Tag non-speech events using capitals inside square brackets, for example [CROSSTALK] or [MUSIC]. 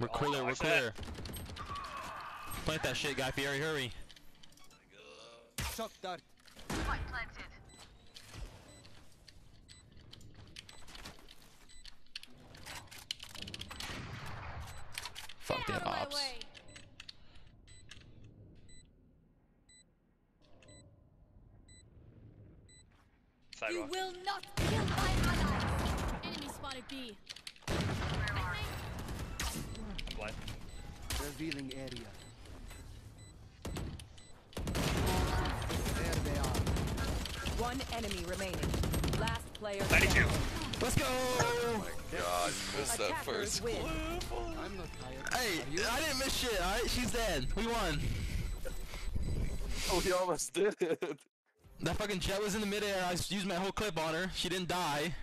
We're clear, we're watch clear. Plant that shit, Guy Fieri, hurry. Shock dart. Fuck them ops. You will not kill my ally. Enemy spotted B. Revealing area. There they are. One enemy remaining. Last player. 92. Let's go! Oh God, missed that first win. clip. I'm not tired. Hey, I didn't miss shit, alright? She's dead. We won. Oh, [LAUGHS] we almost did it. That fucking Jett was in the midair. I used my whole clip on her. She didn't die.